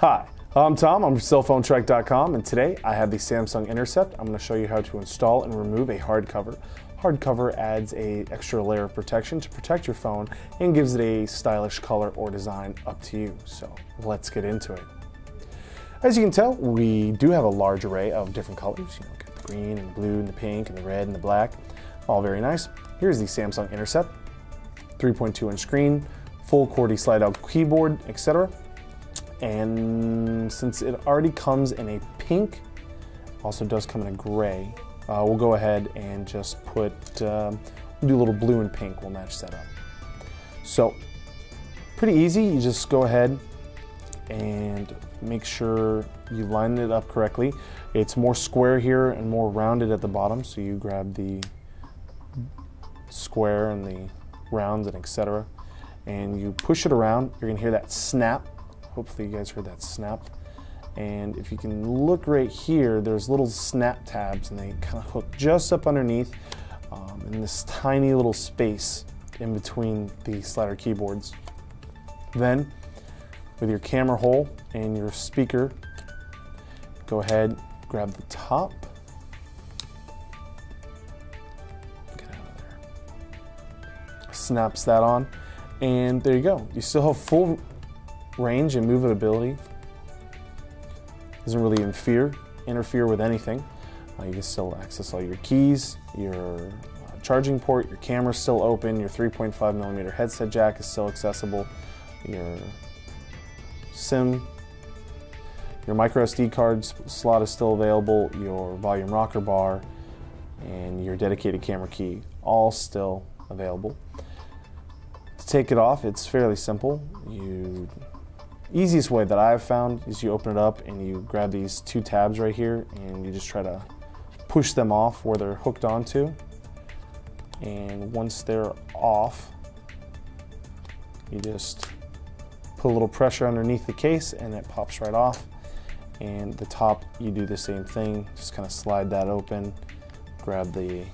Hi, I'm Tom. I'm from cellphonetrek.com, and today I have the Samsung Intercept. I'm going to show you how to install and remove a hardcover. Hardcover adds a extra layer of protection to protect your phone and gives it a stylish color or design up to you. So let's get into it. As you can tell, we do have a large array of different colors. You know, the green and the blue and the pink and the red and the black, all very nice. Here's the Samsung Intercept, 3.2 inch screen, full QWERTY slide out keyboard, etc. And since it already comes in a pink, also does come in a gray, uh, we'll go ahead and just put, um, we'll do a little blue and pink, we'll match that up. So, pretty easy, you just go ahead and make sure you line it up correctly. It's more square here and more rounded at the bottom, so you grab the square and the rounds and etc. And you push it around, you're gonna hear that snap. Hopefully you guys heard that snap. And if you can look right here, there's little snap tabs and they kind of hook just up underneath um, in this tiny little space in between the slider keyboards. Then with your camera hole and your speaker, go ahead, grab the top. Snaps that on, and there you go. You still have full range and movability. Doesn't really interfere, interfere with anything. Uh, you can still access all your keys, your uh, charging port, your camera's still open, your 3.5 millimeter headset jack is still accessible, your SIM. Your micro SD card slot is still available, your volume rocker bar, and your dedicated camera key, all still available. To take it off, it's fairly simple. You easiest way that I've found is you open it up and you grab these two tabs right here and you just try to push them off where they're hooked onto. And once they're off, you just put a little pressure underneath the case and it pops right off. And the top, you do the same thing, just kind of slide that open, grab the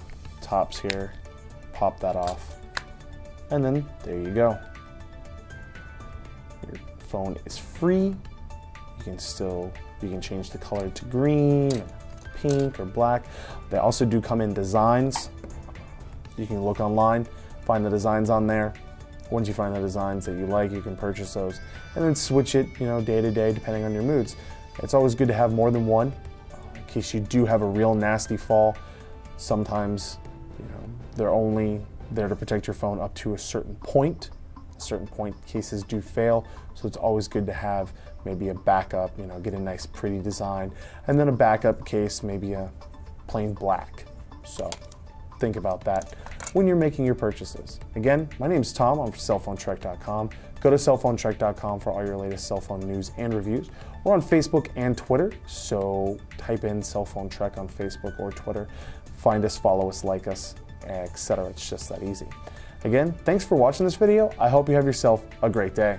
tops here, pop that off, and then there you go. Phone is free. You can still, you can change the color to green, pink, or black. They also do come in designs. You can look online, find the designs on there. Once you find the designs that you like, you can purchase those and then switch it, you know, day to day depending on your moods. It's always good to have more than one in case you do have a real nasty fall. Sometimes, you know, they're only there to protect your phone up to a certain point. A certain point cases do fail, so it's always good to have maybe a backup, you know, get a nice pretty design, and then a backup case, maybe a plain black. So think about that when you're making your purchases. Again, my name is Tom. I'm from cellphonetrek.com. Go to cellphonetrek.com for all your latest cell phone news and reviews. We're on Facebook and Twitter, so type in Cell Phone on Facebook or Twitter. Find us, follow us, like us, etc. It's just that easy. Again, thanks for watching this video. I hope you have yourself a great day.